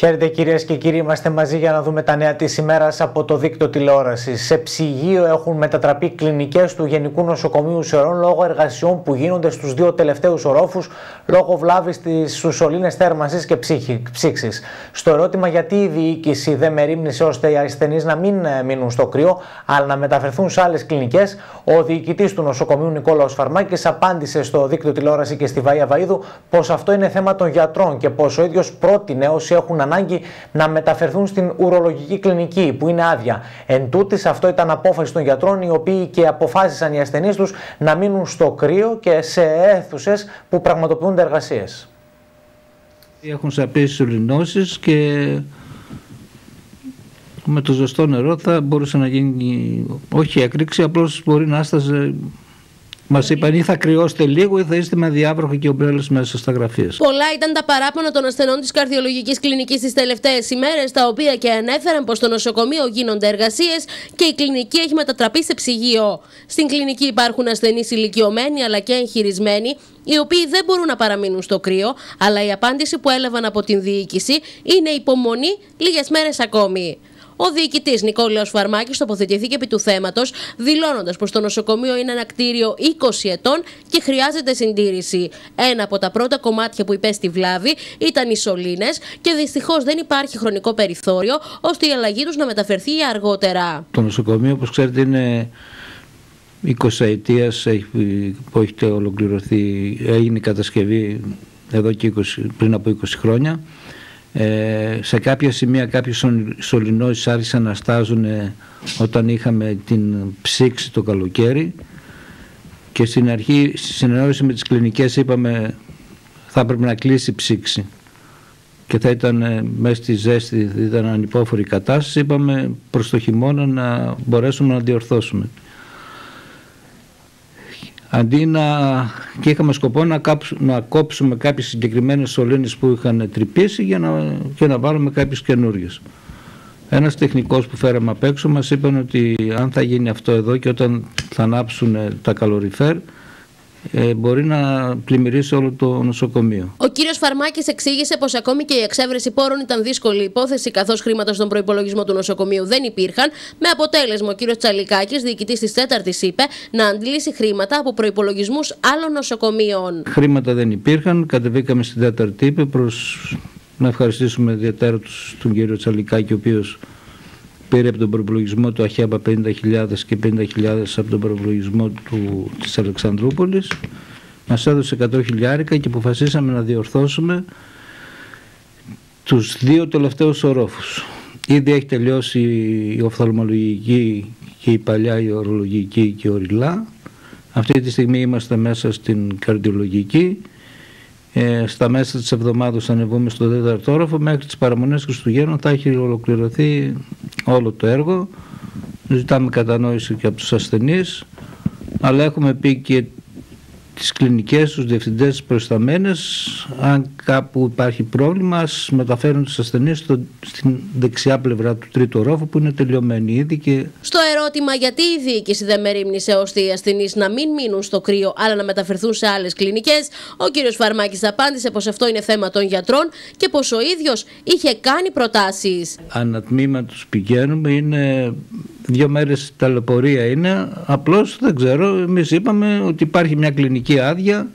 Χαίρετε κυρίες και κύριοι, είμαστε μαζί για να δούμε τα νέα της ημέρας από το δίκτυο τηλεόρασης. Σε ψυγείο έχουν μετατραπεί κλινικές του Γενικού Νοσοκομείου Σερών λόγω εργασιών που γίνονται στους δύο τελευταίους ορόφους λόγω βλάβης στους σωλήνες θέρμανσης και ψήξης. Στο ερώτημα γιατί η διοίκηση δεν μερίμνησε ώστε οι ασθενείς να μην ε, μείνουν στο κρύο, αλλά να μεταφερθούν σε άλλες κλινικές, ο διοικητής του νοσοκομείου Νικόλαος Φαρμάκης απάντησε στο δίκτυο τηλεόραση και στη Βαία Βαίδου πως αυτό είναι θέμα των γιατρών και πως ο ίδιος πρότεινε όσοι έχουν ανάγκη να μεταφερθούν στην ουρολογική κλινική που είναι άδεια. Εν τούτης, αυτό ήταν απόφαση των γιατρών οι οποίοι και αποφάσισαν οι ασθενείς τους να μείνουν στο κρύο και σε αίθουσες που πραγματοποιούνται εργασίες. Έχουν σαπίσει σωληνώσεις και με το ζεστό νερό θα μπορούσε να γίνει όχι έκρηξη, απλώς μπορεί ναάσταζε Μας είπαν ή θα κρυώσετε λίγο ή θα είστε με διάβροχο και ομπρέλες μέσα στα γραφεία. Πολλά ήταν τα παράπονα των ασθενών της καρδιολογικής κλινικής τις τελευταίες ημέρες, τα οποία και ανέφεραν πως στο νοσοκομείο γίνονται εργασίες και η κλινική έχει μετατραπεί σε ψυγείο. Στην κλινική υπάρχουν ασθενείς ηλικιωμένοι αλλά και εγχειρισμένοι, οι οποίοι δεν μπορούν να παραμείνουν στο κρύο, αλλά η απάντηση που έλαβαν από την διοίκηση είναι υπομονή λίγες μέρες ακόμη. Ο διοικητής Νικόλαος Φαρμάκης τοποθετηθήκε επί του θέματος, δηλώνοντας πως το νοσοκομείο είναι ένα κτίριο 20 ετών και χρειάζεται συντήρηση. Ένα από τα πρώτα κομμάτια που υπέστη βλάβη ήταν οι σωλήνες και δυστυχώς δεν υπάρχει χρονικό περιθώριο ώστε η αλλαγή τους να μεταφερθεί αργότερα. Το νοσοκομείο, όπως ξέρετε, είναι 20 ετία που έχει ολοκληρωθεί, έγινε η κατασκευή εδώ και 20, πριν από 20 χρόνια. Ε, σε κάποια σημεία κάποιες σωληνώσεις άρχισαν να στάζουν όταν είχαμε την ψήξη το καλοκαίρι και στην αρχή στη συνεννόηση με τις κλινικές είπαμε θα έπρεπε να κλείσει η ψήξη. Και θα ήταν ε, μέσα στη ζέστη, ήταν ανυπόφορη κατάσταση είπαμε προς το χειμώνα να μπορέσουμε να διορθώσουμε αντί να και είχαμε σκοπό να, να κόψουμε κάποιες συγκεκριμένες σωλήνες που είχαν τρυπήσει για να, και να βάλουμε κάποιες καινούριες. Ένας τεχνικός που φέραμε απ' έξω μας είπε ότι αν θα γίνει αυτό εδώ και όταν θα ανάψουν τα καλοριφέρ ε, μπορεί να πλημμυρίσει όλο το νοσοκομείο. Ο κύριος Φαρμάκης εξήγησε πως ακόμη και η εξέβρεση πόρων ήταν δύσκολη υπόθεση, καθώς χρήματα στον προπολογισμό του νοσοκομείου δεν υπήρχαν, με αποτέλεσμα ο κύριος Τσαλικάκης, διοικητής της 4η, είπε να αντλήσει χρήματα από προπολογισμού άλλων νοσοκομείων. Χρήματα δεν υπήρχαν, κατεβήκαμε στην 4η, είπε προς να ευχαριστήσουμε ιδιαίτερα τον κύριο Τσαλικάκη, ο οποίος πήρε από τον προπολογισμό του ΑΧΕΠΑ 50.000 και 50.000 από τον προπολογισμό του, της Αλεξανδρούπολης μας έδωσε 100.000 και αποφασίσαμε να διορθώσουμε τους δύο τελευταίους ορόφους. Ήδη έχει τελειώσει η οφθαλμολογική και η παλιά η ορολογική και η οριλά. Αυτή τη στιγμή είμαστε μέσα στην καρδιολογική ε, στα μέσα της εβδομάδας ανεβούμε στο τέταρτο όροφο μέχρι τις παραμονές Χριστουγέννων θα έχει ολοκληρωθεί όλο το έργο. Ζητάμε κατανόηση και από τους ασθενείς αλλά έχουμε πει και τις κλινικές, τους διευθυντές, τις προϊσταμένες, αν κάπου υπάρχει πρόβλημα, ας μεταφέρουν τους ασθενείς στο, στην δεξιά πλευρά του τρίτου ρόφου που είναι τελειωμένη ήδη. Και... Στο ερώτημα γιατί η διοίκηση δεν μερίμνησε ώστε οι ασθενείς να μην μείνουν στο κρύο αλλά να μεταφερθούν σε άλλες κλινικές, ο κύριος Φαρμάκης απάντησε πως αυτό είναι θέμα των γιατρών και πως ο ίδιος είχε κάνει προτάσεις. Ανατμήμα τους πηγαίνουμε, είναι δύο μέρες ταλαιπωρία είναι, απλώς δεν ξέρω, εμείς είπαμε ότι υπάρχει μια κλινική άδεια,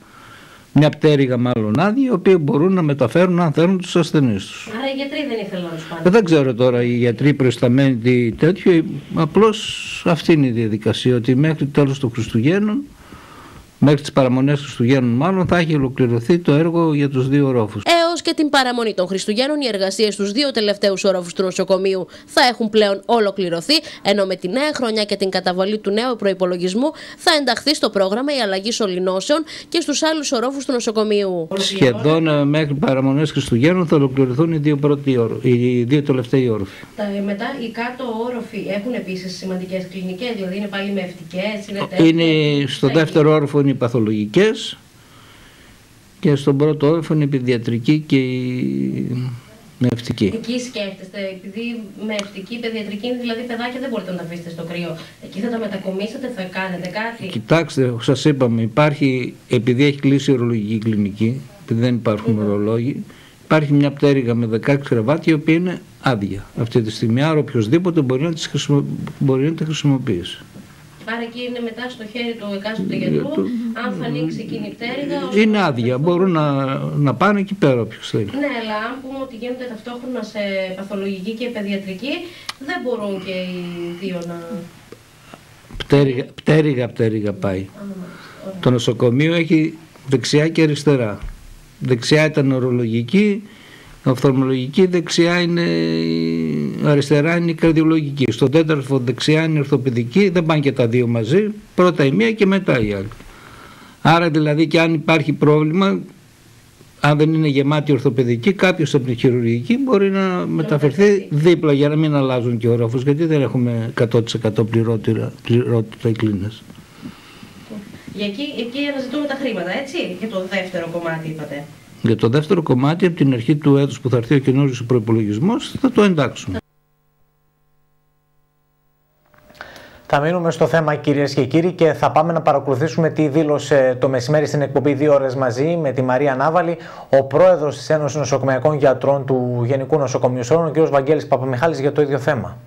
μια πτέρυγα μάλλον άδεια, οι οποίοι μπορούν να μεταφέρουν αν θέλουν τους ασθενείς τους. Άρα οι γιατροί δεν ήθελαν να τους πάνε. Δεν ξέρω τώρα οι γιατροί προσταμένοι τι τέτοιο, απλώς αυτή είναι η διαδικασία, ότι μέχρι τέλος των Χριστουγέννων Μέχρι τις παραμονές Χριστουγέννων, μάλλον θα έχει ολοκληρωθεί το έργο για τους δύο ορόφου. Έω και την παραμονή των Χριστουγέννων, οι εργασίες στου δύο τελευταίους όροφους του νοσοκομείου θα έχουν πλέον ολοκληρωθεί, ενώ με τη νέα χρονιά και την καταβολή του νέου προπολογισμού θα ενταχθεί στο πρόγραμμα η αλλαγή σωληνώσεων και στους άλλους ορόφου του νοσοκομείου. Σχεδόν ε, μέχρι παραμονές Χριστουγέννων θα ολοκληρωθούν οι δύο, πρώτοι οι δύο τελευταίοι όροφοι. μετά οι κάτω όροφοι έχουν επίσης σημαντικές κλινικές, δηλαδή είναι πάλι με ευτικές, είναι Είναι στο δεύτερο όροφο είναι οι παθολογικές και στον πρώτο όροφο είναι η παιδιατρική και η μευτική. Εκεί σκέφτεστε, επειδή μευτική, παιδιατρική είναι δηλαδή παιδάκια δεν μπορείτε να τα αφήσετε στο κρύο. Εκεί θα τα μετακομίσετε, θα κάνετε κάτι. Κοιτάξτε, σας είπαμε, υπάρχει, επειδή έχει κλείσει η ορολογική κλινική, επειδή δεν υπάρχουν mm ορολόγοι, υπάρχει μια πτέρυγα με 16 κρεβάτια η οποία είναι άδεια αυτή τη στιγμή. Άρα οποιοδήποτε μπορεί να, τις χρησιμο... μπορεί να τη χρησιμοποιήσει. Άρα εκεί είναι μετά στο χέρι του εκάστοτε γιατρού, αν θα ανοίξει εκείνη η πτέρυγα. Είναι άδεια, μπορούν να, να πάνε εκεί πέρα όποιος θέλει. Ναι, αλλά αν πούμε ότι γίνονται ταυτόχρονα σε παθολογική και παιδιατρική, δεν μπορούν και οι δύο να. Πτέρυγα, πτέρυγα, πτέρυγα πάει. Το νοσοκομείο έχει δεξιά και αριστερά. Δεξιά ήταν ορολογική, οφθαλμολογική, δεξιά είναι, αριστερά είναι η καρδιολογική. Στο τέταρτο δεξιά είναι η ορθοπαιδική, δεν πάνε και τα δύο μαζί, πρώτα η μία και μετά η άλλη. Άρα δηλαδή και αν υπάρχει πρόβλημα, αν δεν είναι γεμάτη ορθοπαιδική, κάποιος από την χειρουργική μπορεί να μεταφερθεί δίπλα για να μην αλλάζουν και όροφους, γιατί δεν έχουμε 100% πληρότητα, πληρότητα οι κλίνες. Για εκεί, εκεί αναζητούμε τα χρήματα, έτσι, για το δεύτερο κομμάτι είπατε. Για το δεύτερο κομμάτι, από την αρχή του έτους που θα έρθει ο καινούριο προπολογισμό, θα το εντάξουμε. Θα μείνουμε στο θέμα κυρίες και κύριοι και θα πάμε να παρακολουθήσουμε τι δήλωσε το μεσημέρι στην εκπομπή δύο ώρες μαζί με τη Μαρία Νάβαλη, ο πρόεδρος της Ένωσης Νοσοκομιακών Γιατρών του Γενικού Νοσοκομείου Σερών, ο κ. Βαγγέλης Παπαμιχάλης για το ίδιο θέμα.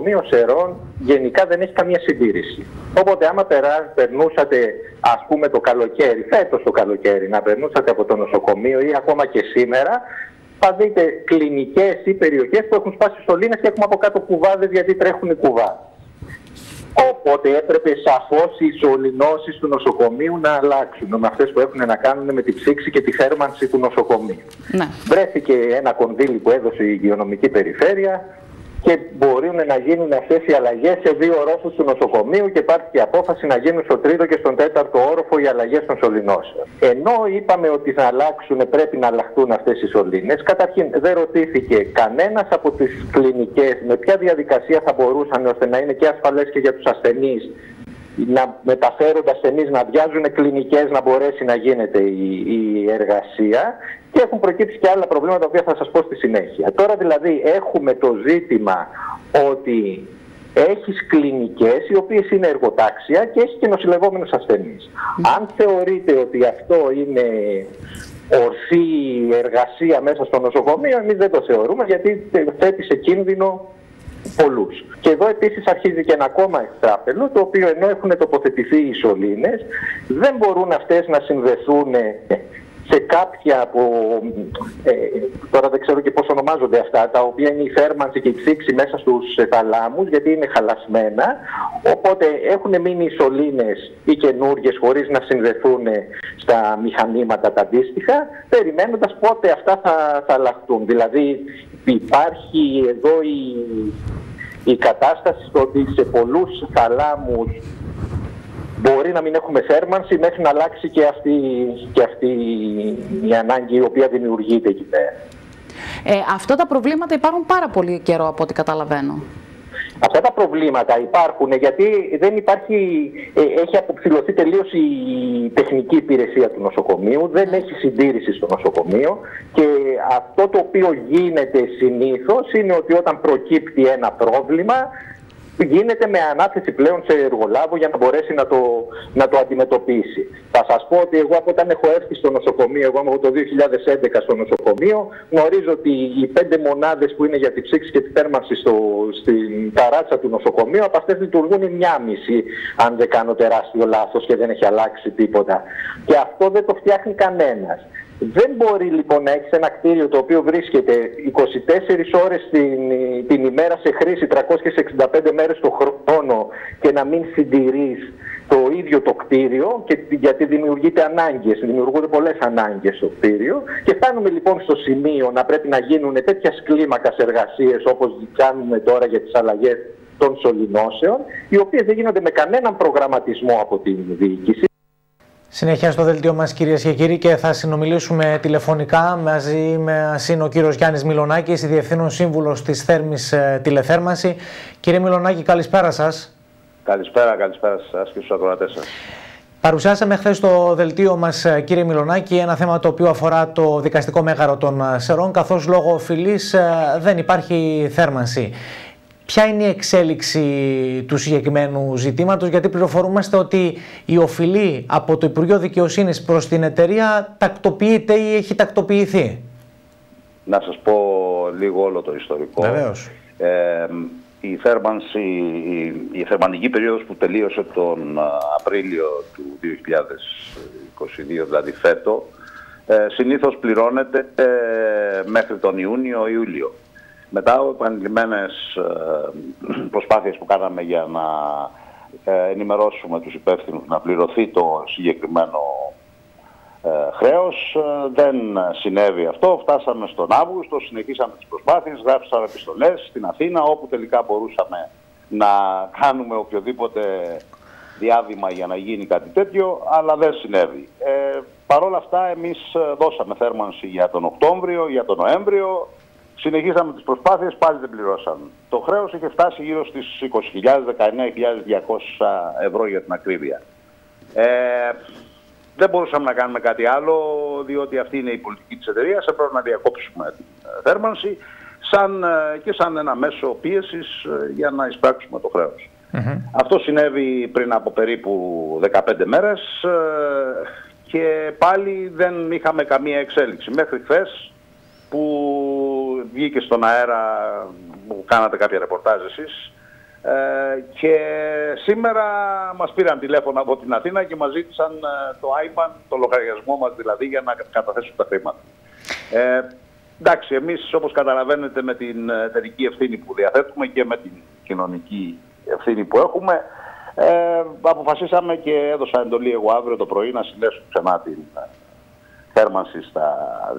Το νοσοκομείο Σερών γενικά δεν έχει καμία συντήρηση. Οπότε άμα περνούσατε ας πούμε το καλοκαίρι, φέτος το καλοκαίρι, να περνούσατε από το νοσοκομείο ή ακόμα και σήμερα, θα δείτε κλινικές ή περιοχές που έχουν σπάσει σωλήνες και έχουμε από κάτω κουβάδες γιατί τρέχουν κουβά. Οπότε έπρεπε σαφώς οι σωληνώσεις του νοσοκομείου να αλλάξουν με αυτές που έχουν να κάνουν με τη ψήξη και τη θέρμανση του νοσοκομείου. Ναι. Βρέθηκε ένα κονδύλι που έδωσε η υγειονομική περιφέρεια και μπορούν να γίνουν αυτέ οι αλλαγές σε δύο ορόφου του νοσοκομείου και υπάρχει και απόφαση να γίνουν στο τρίτο και στον τέταρτο όροφο οι αλλαγές των σωληνώσεων. Ενώ είπαμε ότι θα αλλάξουν, πρέπει να αλλάχτούν αυτές οι σωλήνες, καταρχήν δεν ρωτήθηκε κανένας από τις κλινικές με ποια διαδικασία θα μπορούσαν ώστε να είναι και ασφαλές και για τους ασθενείς να μεταφέρονται ασθενεί να βιάζουν κλινικές να μπορέσει να γίνεται η, η εργασία και έχουν προκύψει και άλλα προβλήματα που θα σας πω στη συνέχεια. Τώρα δηλαδή έχουμε το ζήτημα ότι έχεις κλινικές οι οποίες είναι εργοτάξια και έχει και νοσηλευόμενους ασθενείς. Αν θεωρείτε ότι αυτό είναι ορθή εργασία μέσα στο νοσοκομείο, εμείς δεν το θεωρούμε γιατί θέτει σε κίνδυνο πολλούς. Και εδώ επίσης αρχίζει και ένα ακόμα εξάπελο, το οποίο ενώ έχουν τοποθετηθεί οι σωλήνες, δεν μπορούν αυτές να συνδεθούν σε κάποια από, ε, τώρα δεν ξέρω και πώς ονομάζονται αυτά, τα οποία είναι η θέρμανση και η ψήξη μέσα στους θαλάμους, γιατί είναι χαλασμένα, οπότε έχουν μείνει οι σωλήνες ή καινούργιες χωρίς να συνδεθούν στα μηχανήματα τα αντίστοιχα, περιμένοντας πότε αυτά θα, θα αλλάχτούν. Δηλαδή υπάρχει εδώ η, η κατάσταση στο ότι σε πολλούς θαλάμους μπορεί να μην έχουμε θέρμανση μέχρι να αλλάξει και αυτή, και αυτή η ανάγκη η οποία δημιουργείται εκεί πέρα. Ε, αυτά τα προβλήματα υπάρχουν πάρα πολύ καιρό από ό,τι καταλαβαίνω. Αυτά τα προβλήματα υπάρχουν γιατί δεν υπάρχει, ε, έχει αποψηλωθεί τελείως η τεχνική υπηρεσία του νοσοκομείου, δεν έχει συντήρηση στο νοσοκομείο και αυτό το οποίο γίνεται συνήθως είναι ότι όταν προκύπτει ένα πρόβλημα γίνεται με ανάθεση πλέον σε εργολάβο για να μπορέσει να το, να το αντιμετωπίσει. Θα σας πω ότι εγώ από όταν έχω έρθει στο νοσοκομείο, εγώ είμαι από το 2011 στο νοσοκομείο, γνωρίζω ότι οι πέντε μονάδες που είναι για τη ψήξη και τη θέρμανση στο, στην ταράτσα του νοσοκομείου, από αυτές λειτουργούν μια μισή, αν δεν κάνω τεράστιο λάθος και δεν έχει αλλάξει τίποτα. Και αυτό δεν το φτιάχνει κανένας. Δεν μπορεί λοιπόν να έχεις ένα κτίριο το οποίο βρίσκεται 24 ώρες την, την ημέρα σε χρήση, 365 μέρες το χρόνο και να μην συντηρείς το ίδιο το κτίριο και, γιατί δημιουργείται ανάγκες, δημιουργούνται πολλές ανάγκες στο κτίριο και φτάνουμε λοιπόν στο σημείο να πρέπει να γίνουν τέτοια κλίμακα εργασίες όπως κάνουμε τώρα για τις αλλαγές των σωληνώσεων, οι οποίες δεν γίνονται με κανέναν προγραμματισμό από την διοίκηση. Συνεχεία στο δελτίο μας κυρίες και κύριοι και θα συνομιλήσουμε τηλεφωνικά μαζί με είναι ο κύριος Γιάννης Μιλονάκης, η Διευθύνων Σύμβουλος της Θέρμης ε, Τηλεθέρμανση. Κύριε Μιλονάκη, καλησπέρα σας. Καλησπέρα, καλησπέρα σας και στους ακροατές σας. Παρουσιάσαμε χθες στο δελτίο μας, ε, κύριε Μιλονάκη, ένα θέμα το οποίο αφορά το δικαστικό μέγαρο των ε, Σερών, καθώς λόγω φυλής δεν υπάρχει θέρμανση. Ποια είναι η εξέλιξη του συγκεκριμένου ζητήματος, γιατί πληροφορούμαστε ότι η οφειλή από το Υπουργείο Δικαιοσύνης προς την εταιρεία τακτοποιείται ή έχει τακτοποιηθεί; να σας πω λίγο όλο το ιστορικό. Βεβαίως. Ε, η θέρμανση, η, η θερμανική περίοδος που τελείωσε τον Απρίλιο του 2022, δηλαδή φέτο, ε, συνήθως πληρώνεται ε, μέχρι τον Ιούνιο-Ιούλιο. Μετά από επανειλημμένες ε, προσπάθειες που κάναμε για να ε, ενημερώσουμε τους υπεύθυνους να πληρωθεί το συγκεκριμένο ε, χρέος. Ε, δεν συνέβη αυτό. Φτάσαμε στον Αύγουστο, συνεχίσαμε τις προσπάθειες, γράψαμε επιστολές στην Αθήνα όπου τελικά μπορούσαμε να κάνουμε οποιοδήποτε διάβημα για να γίνει κάτι τέτοιο, αλλά δεν συνέβη. Ε, Παρ' όλα αυτά εμείς δώσαμε θέρμανση για τον Οκτώβριο, για τον Νοέμβριο, συνεχίσαμε τις προσπάθειες, πάλι δεν πληρώσαν. Το χρέος είχε φτάσει γύρω στις 20.000, 19.200 ευρώ για την ακρίβεια. Ε, δεν μπορούσαμε να κάνουμε κάτι άλλο, διότι αυτή είναι η πολιτική της εταιρείας. Έπρεπε να διακόψουμε την ε, θέρμανση σαν, ε, και σαν ένα μέσο πίεσης ε, για να εισπράξουμε το χρεος Αυτό συνέβη πριν από περίπου 15 μέρες και πάλι δεν είχαμε καμία εξέλιξη. Μέχρι χθες που βγήκε στον αέρα που κάνατε κάποια ρεπορτάζ εσείς ε, και σήμερα μας πήραν τηλέφωνο από την Αθήνα και μας ζήτησαν ε, το IBAN, το λογαριασμό μας δηλαδή για να καταθέσουν τα χρήματα. Ε, εντάξει, εμείς όπως καταλαβαίνετε με την εταιρική ευθύνη που διαθέτουμε και με την κοινωνική ευθύνη που έχουμε ε, αποφασίσαμε και έδωσα εντολή εγώ αύριο το πρωί να συνδέσω ξανά την θέρμανση στα,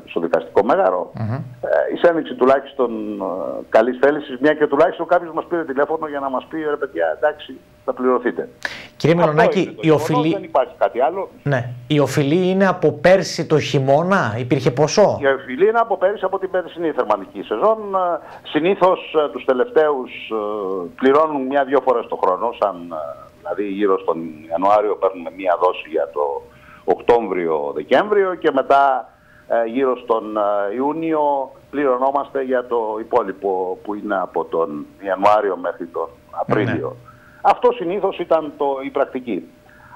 στο δικαστικό μέγαρο. Mm-hmm. Ε, η ένοιξη τουλάχιστον ε, καλής θέλησης, μια και τουλάχιστον κάποιος μας πήρε τηλέφωνο για να μας πει ρε παιδιά εντάξει θα πληρωθείτε. Κύριε Μιλονάκη, η οφειλή... Δεν υπάρχει κάτι άλλο. Ναι. Η οφειλή είναι από πέρσι το χειμώνα, υπήρχε ποσό; Η οφειλή είναι από πέρσι από την περσινή θερμανική σεζόν. Ε, συνήθως ε, τους τελευταίους πληρώνουν μια-δυο φορές το χρόνο, σαν δηλαδή γύρω στον Ιανουάριο παίρνουμε μια δόση για το Οκτώβριο-Δεκέμβριο και μετά ε, γύρω στον ε, Ιούνιο πληρωνόμαστε για το υπόλοιπο που είναι από τον Ιανουάριο μέχρι τον Απρίλιο. Ναι. Αυτό συνήθως ήταν το, η πρακτική.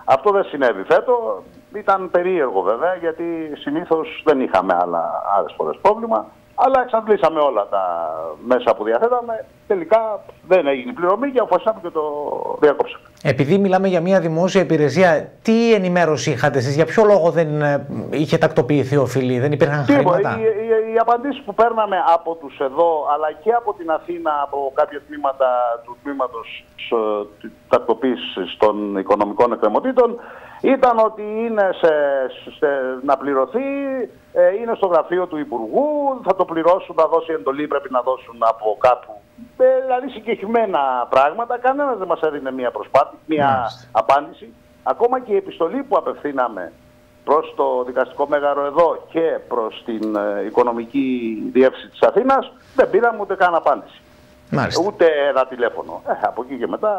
Αυτό δεν συνέβη φέτο. Ήταν περίεργο βέβαια γιατί συνήθως δεν είχαμε άλλα, άλλες φορές πρόβλημα. Αλλά εξαντλήσαμε όλα τα μέσα που διαθέταμε. Τελικά δεν έγινε πληρωμή και αποφασίσαμε και το διακόψαμε. Επειδή μιλάμε για μια δημόσια υπηρεσία, τι ενημέρωση είχατε εσείς, για ποιο λόγο δεν ε, είχε τακτοποιηθεί ο Φιλή, δεν υπήρχαν χρήματα; Οι, οι, οι απαντήσεις που παίρναμε από τους εδώ, αλλά και από την Αθήνα, από κάποια τμήματα του τμήματος ε, τακτοποίησης των οικονομικών εκκρεμωτήτων, ήταν ότι είναι σε, σε, να πληρωθεί, ε, είναι στο γραφείο του Υπουργού, θα το πληρώσουν, θα δώσει εντολή, πρέπει να δώσουν από κάπου. Ε, δηλαδή συγκεκριμένα πράγματα, κανένας δεν μας έδινε μια προσπάθεια, μια απάντηση. Ακόμα και η επιστολή που απευθύναμε προς το δικαστικό μέγαρο εδώ και προς την ε, οικονομική διεύθυνση της Αθήνας, δεν πήραμε ούτε καν απάντηση. Μάλιστα. Ούτε ένα τηλέφωνο. Ε, από εκεί και μετά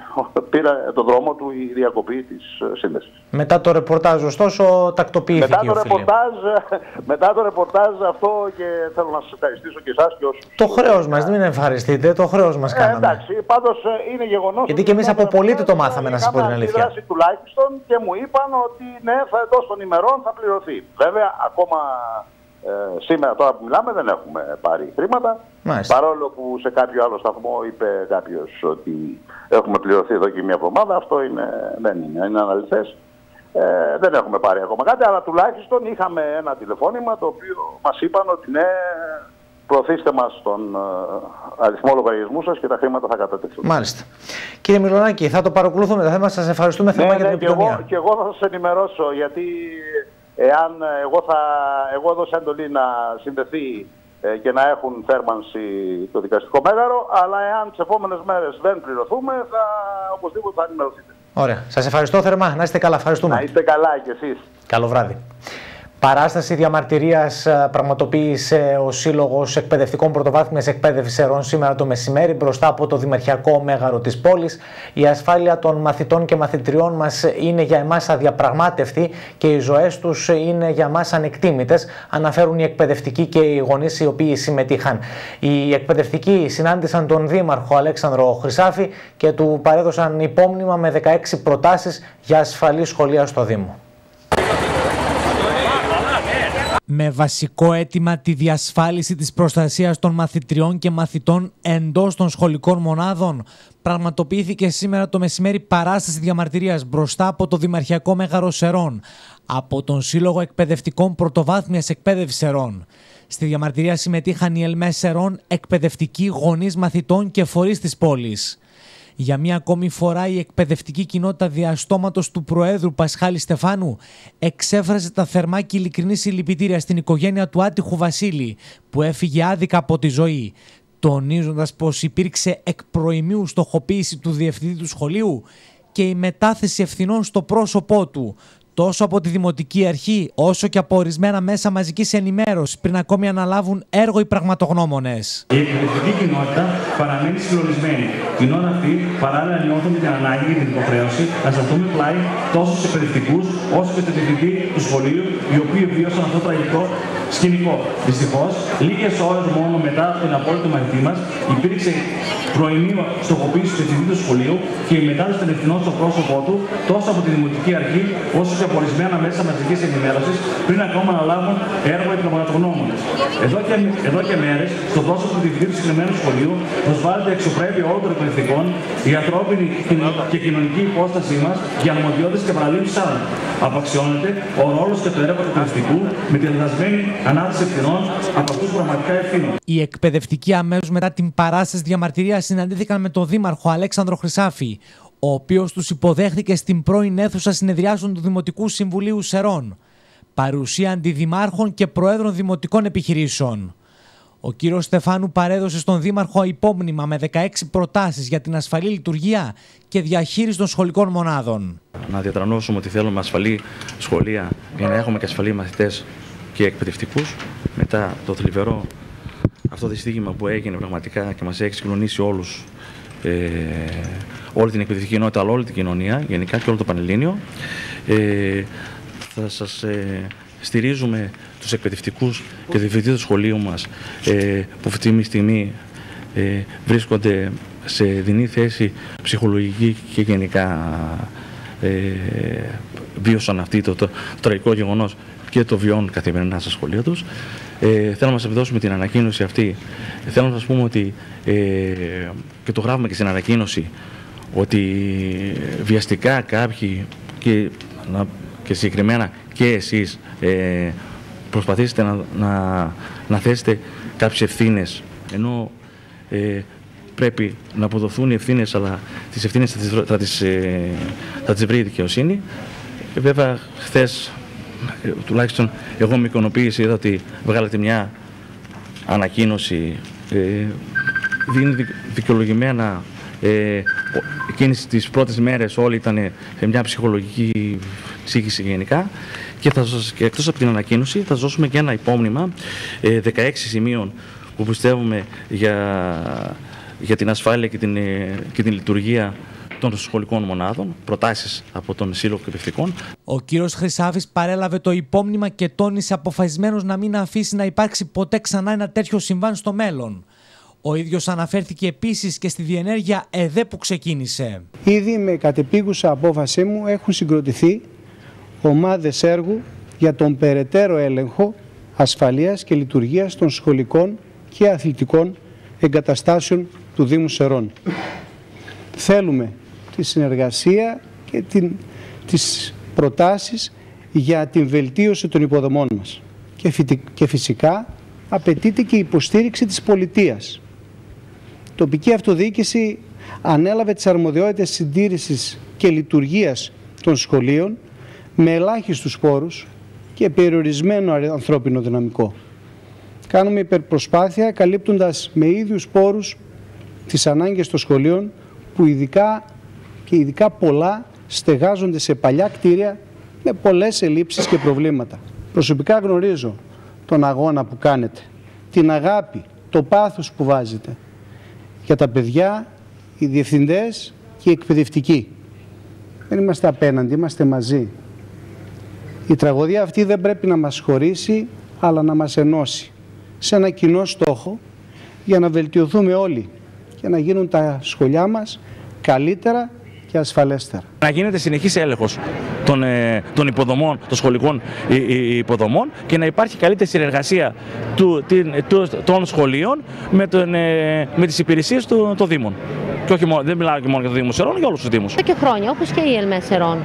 πήρα το δρόμο του η διακοπή της ε, σύνδεσης. Μετά το ρεπορτάζ ωστόσο τακτοποιήθηκε μετά το, ρεπορτάζ, μετά το ρεπορτάζ αυτό και θέλω να σας ευχαριστήσω και εσάς και όσους... Το χρέος μας, μην ευχαριστείτε, το χρέος μας ε, κάναμε. Ε, εντάξει, πάντως ε, είναι γεγονός... Γιατί και εμείς από πολίτη το μάθαμε να σας πω την αλήθεια. τουλάχιστον και μου είπαν ότι ναι, θα εντός των ημερών θα πληρωθεί. Βέβαια, ακόμα ε, σήμερα τώρα που μιλάμε δεν έχουμε πάρει χρήματα. Μάλιστα. Παρόλο που σε κάποιο άλλο σταθμό είπε κάποιος ότι έχουμε πληρωθεί εδώ και μια εβδομάδα, αυτό είναι, δεν είναι, είναι αναλυθές. Ε, δεν έχουμε πάρει ακόμα κάτι, αλλά τουλάχιστον είχαμε ένα τηλεφώνημα το οποίο μας είπαν ότι ναι, προωθήστε μας τον ε, αριθμό λογαριασμού σας και τα χρήματα θα κατατεθούν. Μάλιστα. Κύριε Μιλονάκη, θα το παρακολουθούμε το θέμα, σας ευχαριστούμε ναι, ναι, για την και εγώ, και εγώ θα σας ενημερώσω, γιατί εάν εγώ, θα, εγώ έδωσα εντολή να συνδεθεί ε, και να έχουν θέρμανση το δικαστικό μέγαρο, αλλά εάν τις επόμενες μέρες δεν πληρωθούμε, θα, οπωσδήποτε θα ενημερωθείτε. Ωραία. Σας ευχαριστώ θερμά. Να είστε καλά. Ευχαριστούμε. Να είστε καλά κι εσείς. Καλό βράδυ. Παράσταση διαμαρτυρίας ε, πραγματοποίησε ο Σύλλογος Εκπαιδευτικών Πρωτοβάθμιας Εκπαίδευσης Ερών σήμερα το μεσημέρι μπροστά από το Δημαρχιακό Μέγαρο της πόλης. Η ασφάλεια των μαθητών και μαθητριών μας είναι για εμάς αδιαπραγμάτευτη και οι ζωές τους είναι για μας ανεκτήμητες, αναφέρουν οι εκπαιδευτικοί και οι γονείς οι οποίοι συμμετείχαν. Οι εκπαιδευτικοί συνάντησαν τον Δήμαρχο Αλέξανδρο Χρυσάφη και του παρέδωσαν υπόμνημα με 16 προτάσεις για ασφαλή σχολεία στο Δήμο. Με βασικό αίτημα τη διασφάλιση της προστασίας των μαθητριών και μαθητών εντός των σχολικών μονάδων, πραγματοποιήθηκε σήμερα το μεσημέρι παράσταση διαμαρτυρίας μπροστά από το Δημαρχιακό Μέγαρο Σερών, από τον Σύλλογο Εκπαιδευτικών Πρωτοβάθμιας Εκπαίδευσης Σερών. Στη διαμαρτυρία συμμετείχαν οι Ελμές Σερών, εκπαιδευτικοί γονείς μαθητών και φορείς της πόλης. Για μία ακόμη φορά η εκπαιδευτική κοινότητα διαστόματος του Προέδρου Πασχάλη Στεφάνου εξέφρασε τα θερμά και ειλικρινή συλληπιτήρια στην οικογένεια του άτυχου Βασίλη που έφυγε άδικα από τη ζωή τονίζοντας πως υπήρξε εκ προημίου στοχοποίηση του διευθυντή του σχολείου και η μετάθεση ευθυνών στο πρόσωπό του, τόσο από τη Δημοτική Αρχή όσο και από ορισμένα μέσα μαζικής ενημέρωσης πριν ακόμη αναλάβουν έργο οι πραγματογνώμονες. Η εκπαιδευτική κοινότητα παραμένει συγκλονισμένη. Την ώρα αυτή παράλληλα νιώθουμε την ανάγκη και την υποχρέωση να σταθούμε πλάι τόσο στους εκπαιδευτικούς όσο και στον διευθυντή του σχολείου οι οποίοι βίωσαν αυτό το τραγικό σκηνικό. Δυστυχώς, λίγες ώρες μόνο μετά την απόλυτη μαθητή μας, υπήρξε πρωινή στοχοποίηση του διευθυντή του σχολείου και η μετάδοση των ευθυνών στο πρόσωπό του τόσο από τη Δημοτική Αρχή όσο και από ορισμένα μέσα μαζικής ενημέρωσης πριν ακόμα να λάβουν έργο οι πραγματογνώμονε. Εδώ και, εδώ και μέρες, στο πρόσωπο του διευθυντή του συγκεκριμένου σχολείου, προσβάλλεται η εξωπρέπεια όλων των εκπαιδευτικών, η ανθρώπινη και κοινωνική υπόστασή μας για αρμοδιότητες και παραλήψει άλλων. Απαξιώνεται ο ρόλος και το έργο του εκπαιδευτικού με τη λανθασμένη ανάθεση ευθυνών από αυτούς πραγματικά ευθύνων. Οι εκπαιδευτικοί αμέσως μετά την παράσταση διαμαρτυρία συναντήθηκαν με τον Δήμαρχο Αλέξανδρο Χρυσάφη, ο οποίος τους υποδέχθηκε στην πρώην αίθουσα συνεδριάσεων του Δημοτικού Συμβουλίου Σερών. Παρουσία αντιδημάρχων και προέδρων δημοτικών επιχειρήσεων. Ο κύριος Στεφάνου παρέδωσε στον Δήμαρχο υπόμνημα με 16 προτάσεις για την ασφαλή λειτουργία και διαχείριση των σχολικών μονάδων. Να διατρανώσουμε ότι θέλουμε ασφαλή σχολεία για να έχουμε και ασφαλή μαθητές και εκπαιδευτικούς. Μετά το θλιβερό αυτό δυστύχημα που έγινε πραγματικά και μας έχει συγκλονίσει όλους, ε, όλη την εκπαιδευτική κοινότητα, αλλά όλη την κοινωνία, γενικά και όλο το Πανελλήνιο. Ε, θα σας ε, στηρίζουμε τους εκπαιδευτικούς και διευθυντή του σχολείου μας ε, που αυτή τη στιγμή ε, βρίσκονται σε δινή θέση ψυχολογική και γενικά ε, βίωσαν αυτή το, το, το, τραγικό γεγονός και το βιώνουν καθημερινά στα σχολεία τους. Ε, θέλω να σας δώσουμε την ανακοίνωση αυτή. Θέλω να σας πούμε ότι, ε, και το γράφουμε και στην ανακοίνωση, ότι βιαστικά κάποιοι και, να, και συγκεκριμένα και εσείς ε, προσπαθήσετε να, να, να θέσετε κάποιες ευθύνες, ενώ ε, πρέπει να αποδοθούν οι ευθύνες, αλλά τις ευθύνες θα τις, θα τις, ε, θα τις βρει η δικαιοσύνη. Ε, βέβαια, χθες ε, τουλάχιστον εγώ με ικανοποίηση είδα ότι βγάλατε μια ανακοίνωση ε, δίνει δικαιολογημένα ε, εκείνες τις πρώτες μέρες όλοι ήταν σε μια ψυχολογική ψύχηση γενικά και, θα σας, και εκτός από την ανακοίνωση θα σας δώσουμε και ένα υπόμνημα ε, 16 σημείων που πιστεύουμε για, για την ασφάλεια και την, ε, και την λειτουργία των σχολικών μονάδων, προτάσεις από τον Σύλλογο Εκπαιδευτικών. Ο κύριος Χρυσάβη παρέλαβε το υπόμνημα και τόνισε αποφασισμένος να μην αφήσει να υπάρξει ποτέ ξανά ένα τέτοιο συμβάν στο μέλλον. Ο ίδιος αναφέρθηκε επίσης και στη διενέργεια ΕΔΕ που ξεκίνησε. Ήδη με κατεπίγουσα απόφασή μου έχουν συγκροτηθεί ομάδες έργου για τον περαιτέρω έλεγχο ασφαλείας και λειτουργίας των σχολικών και αθλητικών εγκαταστάσεων του Δήμου Σερών. Θέλουμε τη συνεργασία και την, τις προτάσεις για την βελτίωση των υποδομών μας. Και, φυσικά απαιτείται και η υποστήριξη της πολιτείας. Η τοπική αυτοδιοίκηση ανέλαβε τις αρμοδιότητες συντήρησης και λειτουργίας των σχολείων με ελάχιστους πόρους και περιορισμένο ανθρώπινο δυναμικό. Κάνουμε υπερπροσπάθεια καλύπτοντας με ίδιους πόρους τις ανάγκες των σχολείων που ειδικά και ειδικά πολλά στεγάζονται σε παλιά κτίρια με πολλές ελλείψεις και προβλήματα. Προσωπικά γνωρίζω τον αγώνα που κάνετε, την αγάπη, το πάθος που βάζετε για τα παιδιά, οι διευθυντές και οι εκπαιδευτικοί. Δεν είμαστε απέναντι, είμαστε μαζί. Η τραγωδία αυτή δεν πρέπει να μας χωρίσει, αλλά να μας ενώσει σε ένα κοινό στόχο για να βελτιωθούμε όλοι και να γίνουν τα σχολιά μας καλύτερα και ασφαλέστερα. Να γίνεται συνεχής έλεγχος των, ε, των υποδομών, των σχολικών ε, ε, υποδομών και να υπάρχει καλύτερη συνεργασία του, του, των σχολείων με, τον, ε, με τις υπηρεσίες των το Δήμων. Και όχι μόνο, δεν μιλάω και μόνο για το Δήμο Σερών, για όλους τους Δήμους. Και χρόνια, όπως και η Ελμέ Σερών.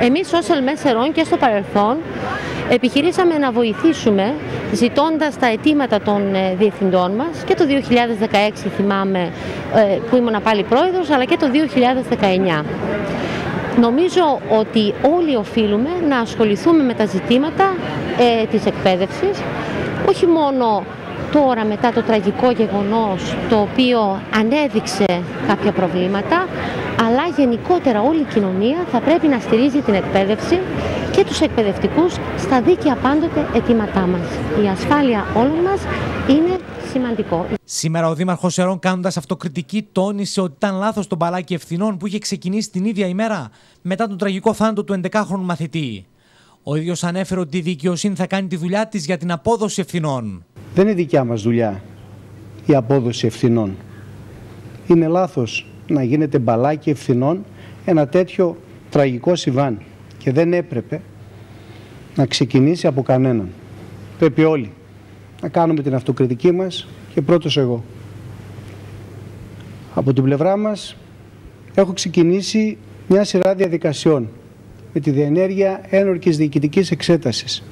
Εμείς ως Ελμέ Σερών και στο παρελθόν επιχειρήσαμε να βοηθήσουμε ζητώντας τα αιτήματα των ε, διευθυντών μας και το 2016 θυμάμαι ε, που ήμουν πάλι πρόεδρος αλλά και το 2019. Νομίζω ότι όλοι οφείλουμε να ασχοληθούμε με τα ζητήματα ε, της εκπαίδευσης, όχι μόνο τώρα μετά το τραγικό γεγονός το οποίο ανέδειξε κάποια προβλήματα, αλλά γενικότερα όλη η κοινωνία θα πρέπει να στηρίζει την εκπαίδευση και τους εκπαιδευτικούς στα δίκαια πάντοτε αιτήματά μας. Η ασφάλεια όλων μας είναι σημαντικό. Σήμερα ο Δήμαρχος Σερών κάνοντας αυτοκριτική τόνισε ότι ήταν λάθος το μπαλάκι ευθυνών που είχε ξεκινήσει την ίδια ημέρα μετά τον τραγικό θάνατο του 11χρονου μαθητή. Ο ίδιος ανέφερε ότι η δικαιοσύνη θα κάνει τη δουλειά της για την απόδοση ευθυνών. Δεν είναι δικιά μας δουλειά η απόδοση ευθυνών. Είναι λάθος να γίνεται μπαλάκι ευθυνών ένα τέτοιο τραγικό συμβάν και δεν έπρεπε να ξεκινήσει από κανέναν. Πρέπει όλοι να κάνουμε την αυτοκριτική μας και πρώτος εγώ. Από την πλευρά μας έχω ξεκινήσει μια σειρά διαδικασιών με τη διενέργεια ένορκης διοικητικής εξέτασης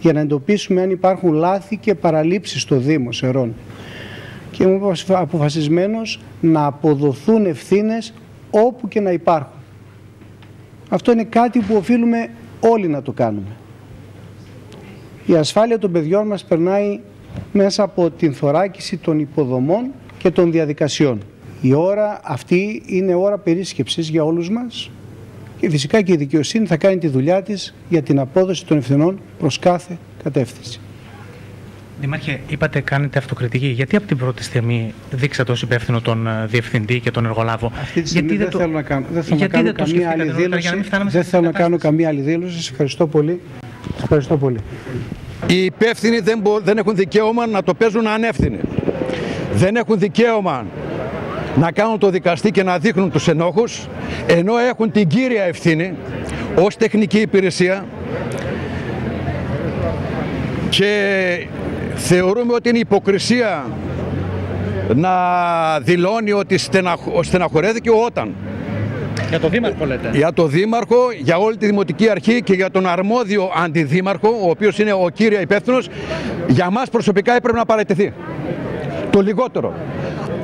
για να εντοπίσουμε αν υπάρχουν λάθη και παραλήψεις στο Δήμο Σερών. Και είμαι αποφασισμένος να αποδοθούν ευθύνες όπου και να υπάρχουν. Αυτό είναι κάτι που οφείλουμε όλοι να το κάνουμε. Η ασφάλεια των παιδιών μας περνάει μέσα από την θωράκιση των υποδομών και των διαδικασιών. Η ώρα αυτή είναι ώρα περίσκεψης για όλους μας και φυσικά και η δικαιοσύνη θα κάνει τη δουλειά της για την απόδοση των ευθυνών προς κάθε κατεύθυνση. Δημάρχε, είπατε κάνετε αυτοκριτική. Γιατί από την πρώτη στιγμή δείξατε ως υπεύθυνο τον ε, διευθυντή και τον εργολάβο; Αυτή τη στιγμή δεν, θέλω να κάνω, δεν θέλω να κάνω καμία άλλη δήλωση. Δεν θέλω να κάνω καμία άλλη δήλωση. Σας ευχαριστώ πολύ. Σας ευχαριστώ πολύ. Οι υπεύθυνοι δεν, δεν έχουν δικαίωμα να το παίζουν ανεύθυνοι. Δεν έχουν δικαίωμα να κάνουν το δικαστή και να δείχνουν τους ενόχους, ενώ έχουν την κύρια ευθύνη ως τεχνική υπηρεσία και θεωρούμε ότι είναι υποκρισία να δηλώνει ότι στεναχωρέθηκε όταν για τον Δήμαρχο λέτε. Για τον Δήμαρχο, για όλη τη Δημοτική Αρχή και για τον αρμόδιο αντιδήμαρχο, ο οποίος είναι ο κύρια υπεύθυνος, για μας προσωπικά έπρεπε να παραιτηθεί. Το λιγότερο.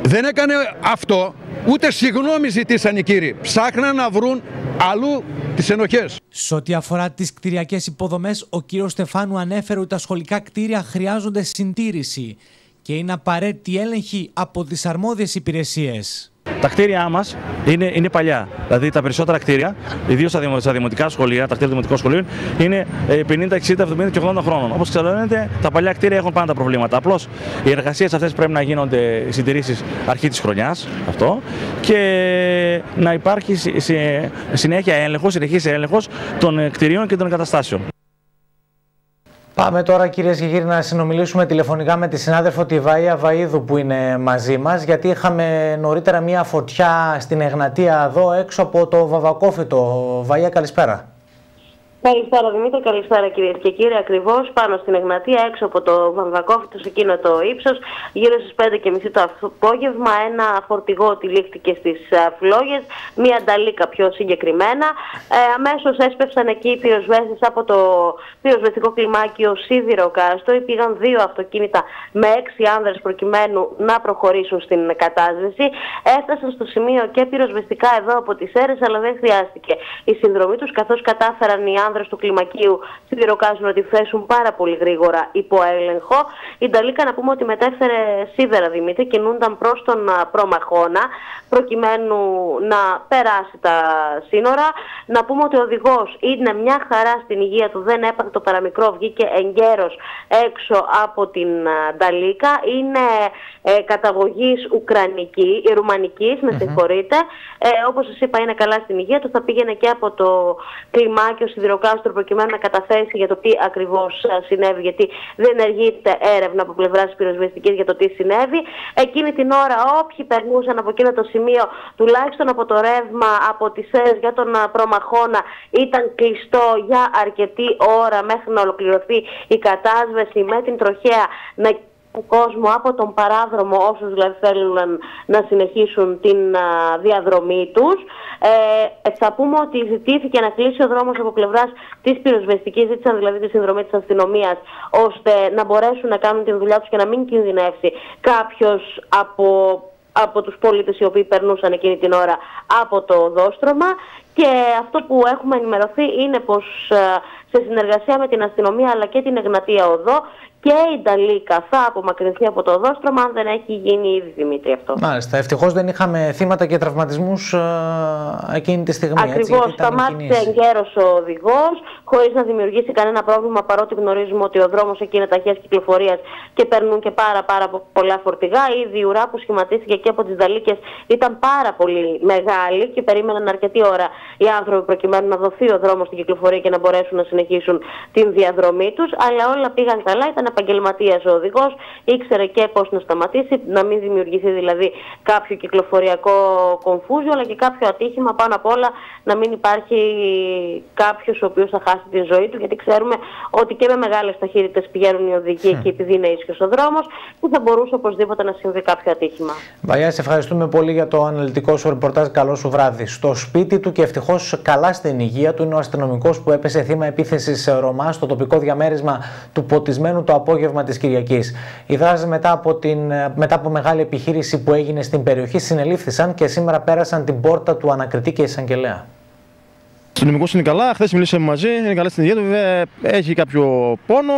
Δεν έκανε αυτό, ούτε συγγνώμη ζητήσαν οι κύριοι. Ψάχναν να βρουν αλλού τις ενοχές. Σε ό,τι αφορά τις κτηριακές υποδομές, ο κύριος Στεφάνου ανέφερε ότι τα σχολικά κτίρια χρειάζονται συντήρηση και είναι απαραίτητη έλεγχη από τις αρμόδιες υπηρεσίες. Τα κτίρια μας είναι, είναι παλιά. Δηλαδή τα περισσότερα κτίρια, ιδίως στα, δημοτικά σχολεία, τα κτίρια δημοτικών σχολείων, είναι 50, 60, 70 και 80 χρόνων. Όπως ξέρετε, τα παλιά κτίρια έχουν πάντα προβλήματα. Απλώς οι εργασίες αυτές πρέπει να γίνονται συντηρήσεις αρχή της χρονιάς, αυτό, και να υπάρχει συνέχεια έλεγχος, συνεχής έλεγχος των κτιρίων και των εγκαταστάσεων. Πάμε τώρα κυρίες και κύριοι να συνομιλήσουμε τηλεφωνικά με τη συνάδελφο τη Βαΐα Βαΐδου που είναι μαζί μας γιατί είχαμε νωρίτερα μία φωτιά στην Εγνατία εδώ έξω από το Βαβακόφιτο. Βαΐα καλησπέρα. Καλησπέρα Δημήτρη, καλησπέρα κυρίες και κύριοι. Ακριβώς πάνω στην Εγνατία, έξω από το Βαμβακόφιτο, σε εκείνο το ύψο, γύρω στις 5.30 το απόγευμα, ένα φορτηγό τυλίχτηκε στις ε, φλόγες, μία νταλίκα πιο συγκεκριμένα. Ε, Αμέσως έσπευσαν εκεί οι πυροσβέστες από το πυροσβεστικό κλιμάκιο Σίδηρο Κάστο. Πήγαν δύο αυτοκίνητα με έξι άνδρες προκειμένου να προχωρήσουν στην κατάσβεση. Έφτασαν στο σημείο και πυροσβεστικά εδώ από τις αίρε, αλλά δεν χρειάστηκε η συνδρομή τους, καθώς κατάφεραν οι άνδρες άνδρες του κλιμακίου σιδηροκάζουν ότι θέσουν πάρα πολύ γρήγορα υπό έλεγχο. Η Νταλίκα να πούμε ότι μετέφερε σίδερα Δημήτρη, κινούνταν προς τον προμαχώνα προκειμένου να περάσει τα σύνορα. Να πούμε ότι ο οδηγός είναι μια χαρά στην υγεία του, δεν έπαθε το παραμικρό, βγήκε εγκαίρος έξω από την Νταλίκα. Είναι ε, καταγωγής Ουκρανική, η Ρουμανικής, με συγχωρείτε. Ε, όπως σας είπα είναι καλά στην υγεία του, θα πήγαινε και από το κλιμάκιο σιδηροκάζου ο Κάστρο προκειμένου να καταθέσει για το τι ακριβώς συνέβη, γιατί δεν ενεργείται έρευνα από πλευράς της πυροσβεστικής για το τι συνέβη. Εκείνη την ώρα, όποιοι περνούσαν από εκείνο το σημείο, τουλάχιστον από το ρεύμα από τις ΕΣ για τον προμαχώνα, ήταν κλειστό για αρκετή ώρα μέχρι να ολοκληρωθεί η κατάσβεση με την τροχέα να κόσμο από τον παράδρομο όσους δηλαδή θέλουν να συνεχίσουν την διαδρομή τους. Ε, θα πούμε ότι ζητήθηκε να κλείσει ο δρόμος από πλευράς της πυροσβεστικής, ζήτησαν δηλαδή τη συνδρομή της αστυνομίας ώστε να μπορέσουν να κάνουν την δουλειά τους και να μην κινδυνεύσει κάποιος από από τους πολίτες οι οποίοι περνούσαν εκείνη την ώρα από το δόστρωμα και αυτό που έχουμε ενημερωθεί είναι πως σε συνεργασία με την αστυνομία αλλά και την Εγνατία Οδό και η Νταλίκα θα απομακρυνθεί από το δόστρωμα αν δεν έχει γίνει ήδη Δημήτρη αυτό. Μάλιστα. Ευτυχώς δεν είχαμε θύματα και τραυματισμούς ε, εκείνη τη στιγμή. Ακριβώς. Σταμάτησε εγκαίρως ο οδηγός, χωρίς να δημιουργήσει κανένα πρόβλημα, παρότι γνωρίζουμε ότι ο δρόμος εκεί είναι ταχείας κυκλοφορίας και περνούν και πάρα, πάρα πολλά φορτηγά. Η ουρά που σχηματίστηκε και από τις Νταλίκε ήταν πάρα πολύ μεγάλη και περίμεναν αρκετή ώρα οι άνθρωποι προκειμένου να δοθεί ο δρόμος στην κυκλοφορία και να μπορέσουν να συνεχίσουν την διαδρομή τους. Αλλά όλα πήγαν καλά. Ήταν επαγγελματίας ο οδηγός, ήξερε και πώς να σταματήσει, να μην δημιουργηθεί δηλαδή κάποιο κυκλοφοριακό κομφούζιο, αλλά και κάποιο ατύχημα πάνω απ' όλα να μην υπάρχει κάποιος ο οποίος θα χάσει τη ζωή του, γιατί ξέρουμε ότι και με μεγάλες ταχύτητες πηγαίνουν οι οδηγοί εκεί επειδή είναι ίσιος ο δρόμος και θα μπορούσε οπωσδήποτε να συμβεί κάποιο ατύχημα. Βαγιά, σε ευχαριστούμε πολύ για το αναλυτικό σου ρεπορτάζ. Καλό σου βράδυ. Στο σπίτι του και ευτυχώς καλά στην υγεία του είναι ο αστυνομικός που έπεσε θύμα επίθεσης Ρωμά στο τοπικό διαμέρισμα του ποτισμένου το απόγευμα της Κυριακής. Οι δράσει μετά, από την, μετά από μεγάλη επιχείρηση που έγινε στην περιοχή συνελήφθησαν και σήμερα πέρασαν την πόρτα του ανακριτή και εισαγγελέα. Ο αστυνομικό είναι καλά, χθες μιλήσαμε μαζί, είναι καλά στην υγεία του. Βέβαια έχει κάποιο πόνο,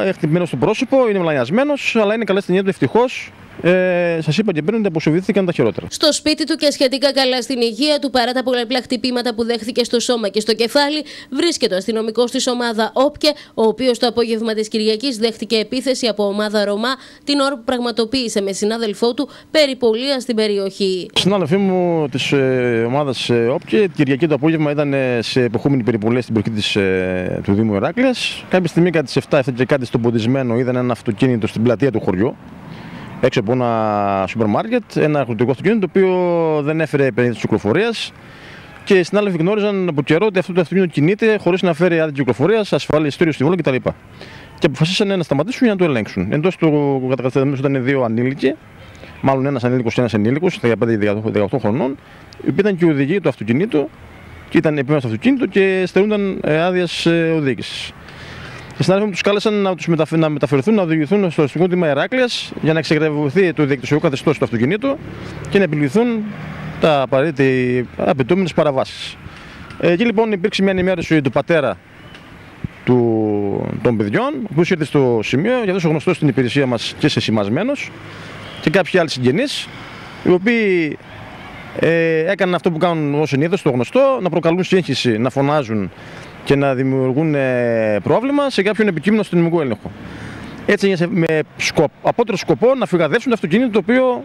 έχει χτυπημένο στο πρόσωπο, είναι μλανιασμένο, αλλά είναι καλά στην υγεία του ευτυχώς ε, σας είπα και πριν ότι αποσοβήθηκαν τα χειρότερα. Στο σπίτι του και σχετικά καλά στην υγεία του, παρά τα πολλαπλά χτυπήματα που δέχθηκε στο σώμα και στο κεφάλι, βρίσκεται ο αστυνομικός της ομάδα Όπκε, ο οποίος το απόγευμα της Κυριακής δέχτηκε επίθεση από ομάδα Ρωμά την ώρα που πραγματοποίησε με συνάδελφό του περιπολία στην περιοχή. Συνάδελφοί μου της ε, ομάδας ε, Όπκε, την Κυριακή το απόγευμα ήταν ε, σε εποχούμενη περιπολία στην περιοχή της, ε, του Δήμου Εράκλειας. Κάποια στιγμή κάτι τι 7 έφτασε κάτι στον ποντισμένο, είδαν ένα αυτοκίνητο στην πλατεία του χωριού έξω από ένα σούπερ μάρκετ, ένα αγροτικό αυτοκίνητο το οποίο δεν έφερε επενδύσεις κυκλοφορίας. Και οι συνάδελφοι γνώριζαν από καιρό ότι αυτό το αυτοκίνητο κινείται χωρίς να φέρει άδεια κυκλοφορίας, ασφάλεια, ιστορία συμβόλου κτλ. Και αποφασίσαν να σταματήσουν για να το ελέγξουν. Εντός του κατακαταστημένου ήταν δύο ανήλικοι, μάλλον ένας ανήλικος και ένας ενήλικος, 15-18 χρονών, οι οποίοι ήταν και οδηγοί του αυτοκινήτου και ήταν επίμενο στο αυτοκίνητο και στερούνταν ε, άδειας ε, οδήγησης. Οι συνάδελφοι μου τους κάλεσαν να, τους μεταφε... να μεταφερθούν, να οδηγηθούν στο αστυνομικό τμήμα Εράκλεια για να εξεγρεβωθεί το διεκτησιακό καθεστώς του αυτοκινήτου και να επιληθούν τα απαιτούμενες παραβάσεις. Εκεί λοιπόν υπήρξε μια ενημέρωση του πατέρα του, των παιδιών, ο οποίο ήρθε στο σημείο, για ο γνωστός στην υπηρεσία μας και σε σημασμένο και κάποιοι άλλοι συγγενείς, οι οποίοι ε, έκαναν αυτό που κάνουν ως συνήθως, το γνωστό, να προκαλούν σύγχυση, να φωνάζουν και να δημιουργούν ε, πρόβλημα σε κάποιον επικείμενο αστυνομικό έλεγχο. Έτσι με σκοπ, απότερο σκοπό να φυγαδεύσουν το αυτοκίνητο το οποίο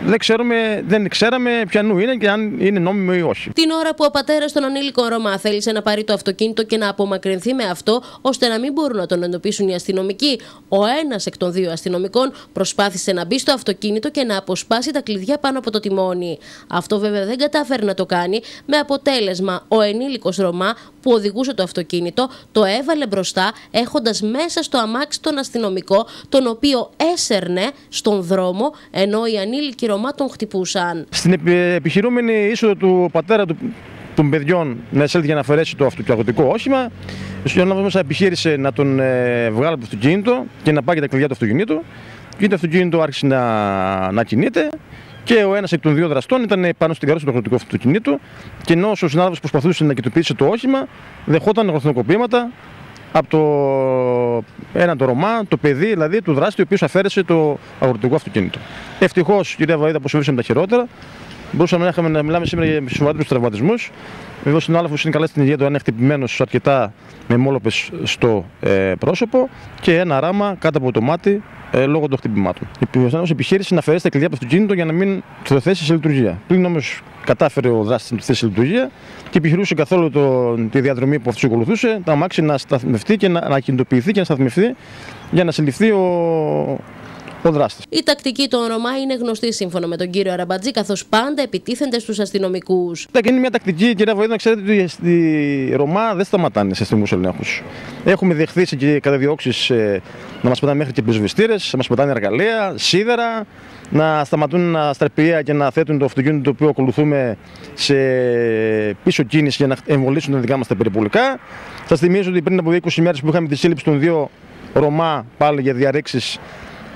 δεν, ξέρουμε, δεν ξέραμε ποιανού είναι και αν είναι νόμιμο ή όχι. Την ώρα που ο πατέρας των ανήλικων Ρωμά θέλησε να πάρει το αυτοκίνητο και να απομακρυνθεί με αυτό, ώστε να μην μπορούν να τον εντοπίσουν οι αστυνομικοί, ο ένας εκ των δύο αστυνομικών προσπάθησε να μπει στο αυτοκίνητο και να αποσπάσει τα κλειδιά πάνω από το τιμόνι. Αυτό βέβαια δεν κατάφερε να το κάνει, με αποτέλεσμα ο ενήλικος Ρωμά που οδηγούσε το αυτοκίνητο το έβαλε μπροστά, έχοντας μέσα στο αμάξι τον αστυνομικό, τον οποίο έσερνε στον δρόμο, ενώ οι ανήλικοι Ρωμά τον χτυπούσαν. Στην επιχειρούμενη είσοδο του πατέρα του, των παιδιών να εισέλθει για να αφαιρέσει το αυτοκινητικό όχημα. Ο συνάδελφο μέσα επιχείρησε να τον ε, βγάλει από το αυτοκίνητο και να πάει τα κλειδιά του αυτοκινήτου. Και το αυτοκίνητο άρχισε να, να κινείται και ο ένας εκ των δύο δραστών ήταν πάνω στην καρόση του αγροτικού αυτοκινήτου. Και ενώ ο συνάδελφο προσπαθούσε να κοιτοποιήσει το όχημα, δεχόταν γροθνοκοπήματα από το ένα το Ρωμά, το παιδί δηλαδή του δράστη, ο οποίος αφαίρεσε το αγροτικό αυτοκίνητο. Ευτυχώς, κυρία Βαίδα, αποσοβήσαμε τα χειρότερα. Μπορούσαμε να, είχαμε, να μιλάμε σήμερα για σοβαρού τραυματισμούς. Βέβαια, ο συνάδελφο είναι καλά στην υγεία του, είναι χτυπημένος αρκετά με μόλοπες στο ε, πρόσωπο και ένα ράμα κάτω από το μάτι ε, λόγω των χτυπημάτων. Η επιχείρηση να αφαιρέσει τα κλειδιά από το αυτοκίνητο για να μην το θέσει σε λειτουργία. Πλην όμως κατάφερε ο δράστης να τη θέσει λειτουργία και επιχειρούσε καθόλου το, τη διαδρομή που αυτό ακολουθούσε, το αμάξι να σταθμευτεί και να, να κινητοποιηθεί και να σταθμευτεί για να συλληφθεί ο, ο δράστης. Η τακτική των Ρωμά είναι γνωστή σύμφωνα με τον κύριο Αραμπατζή, καθώς πάντα επιτίθενται στους αστυνομικούς. Είναι μια τακτική, κυρία Βοήδη, να ξέρετε ότι οι Ρωμά δεν σταματάνε σε αστυνομικούς ελέγχους. Έχουμε δεχθεί και καταδιώξεις ε, να μας πετάνε μέχρι και πυροσβεστήρε, να μας πετάνε εργαλεία, σίδερα, να σταματούν αστραπία και να θέτουν το αυτοκίνητο το οποίο ακολουθούμε σε πίσω κίνηση για να εμβολήσουν τα δικά μας τα περιπολικά. Σας θυμίζω ότι πριν από 20 μέρες που είχαμε τη σύλληψη των δύο Ρωμά πάλι για διαρρήξεις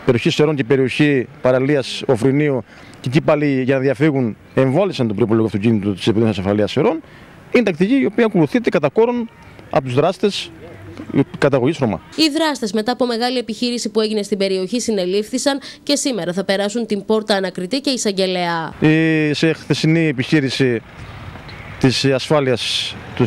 περιοχή Σερών και περιοχή παραλίας Οφρινίου, και εκεί πάλι για να διαφύγουν εμβόλυσαν τον περιπολικό αυτοκίνητο της Επιτροπή Ασφαλείας Σερών. Είναι τακτική η οποία ακολουθείται κατά κόρον από τους δράστες καταγωγής Ρωμά. Οι δράστες μετά από μεγάλη επιχείρηση που έγινε στην περιοχή συνελήφθησαν και σήμερα θα περάσουν την πόρτα ανακριτή και εισαγγελέα. Σε χθεσινή επιχείρηση της ασφάλειας του